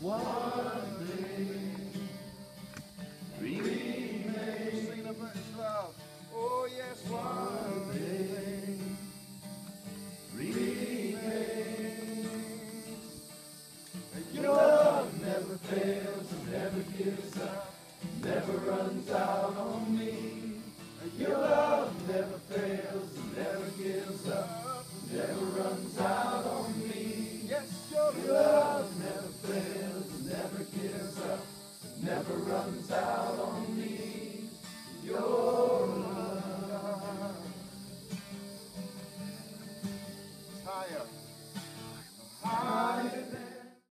One day we. Oh yes, one day remains. Your love never fails and never gives up, never runs out on me. Your love never fails and never gives up, never runs out on me. Yes, your love. Never runs out on me. Your love. Higher.